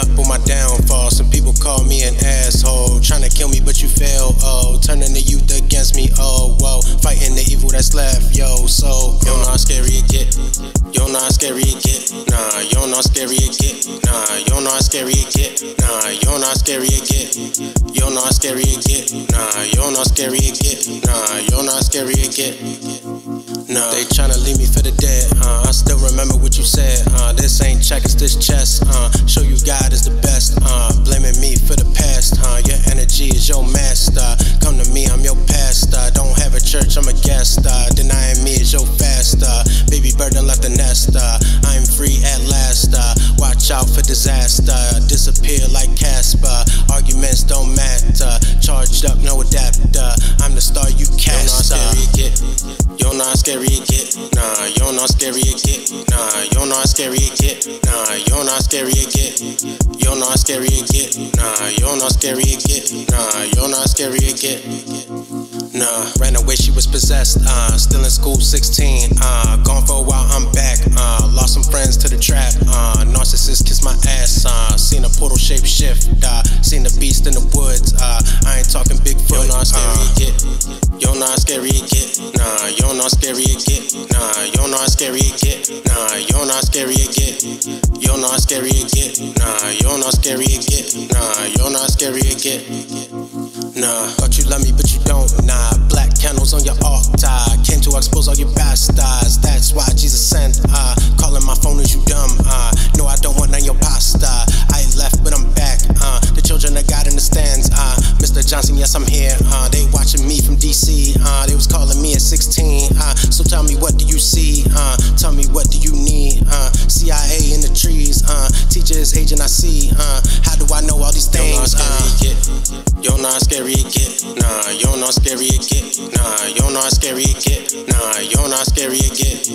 up on my downfall. Some people call me an asshole. Trying to kill me, but you fail. Oh, turning the youth against me. Oh, whoa. Fighting the evil that's left. Yo, so, yo, how scary it get. Yo, how scary it get. Nah, yo, how scary it get. Nah, yo, how scary it get. Nah, yo, how scary it. Yo, how scary it get. Nah, yo, how scary it get. Nah, yo, how scary it get. Nah, they tryna leave me for the dead. Uh, I still remember what you said. Uh, this ain't checkers, this chess. Uh, show you Disappear like Casper. Arguments don't matter. Charged up, no adapter. I'm the star you cast. Yo, know how scary it get. Nah, you don't scary get. Nah, you don't scary get. Nah, you don't scary it get. You don't scary get. Nah, you don't scary get. Nah, you don't scary get. Nah, ran away, she was possessed. Uh, still in school, 16. Uh, gone for a while, beast in the woods. Uh, I ain't talking Bigfoot. You know how scary it get. You know how scary get. Nah, you don't know how scary get. Nah, you don't know how scary get. Nah, you don't know how scary get. You don't know how scary get. Nah, you don't know how scary get. Nah, you don't know how scary get. Nah, thought you love me, but you don't. Nah, black candles on your altar. Came to expose all your bastards. That's why Jesus sent. Uh, calling my phone is you dumb. Uh, Johnson, yes, I'm here. Uh, they watching me from DC. Uh, they was calling me at 16. Uh, so tell me, what do you see? Uh, tell me, what do you need? Uh, CIA in the trees. Uh, teachers, agent, I see. Uh, how do I know all these things? Uh, you don't scary it get. Nah, you don't know how scary it get. Nah, you don't know how scary it get. Nah, you don't know how scary it get.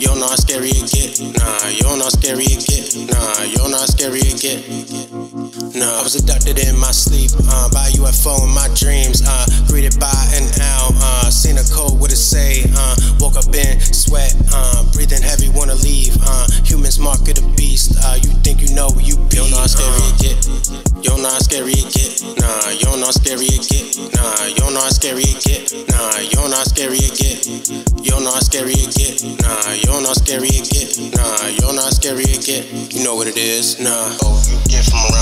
You don't know how scary it get. Nah, you don't know how scary it get. Abducted in my sleep uh, by UFO in my dreams. Uh, greeted by an owl. Uh, seen a code, what it say? Uh, woke up in sweat. Uh, breathing heavy, wanna leave. Uh, humans mark of the beast. Uh, you think you know where you be? You don't scary it get. You don't scary get. Nah, you don't scary get. Nah, you don't scary get. Nah, you don't scary get. You don't scary get. Nah, you don't scary get. Nah, you don't scary get. You know what it is. Nah. Oh, you get from around these people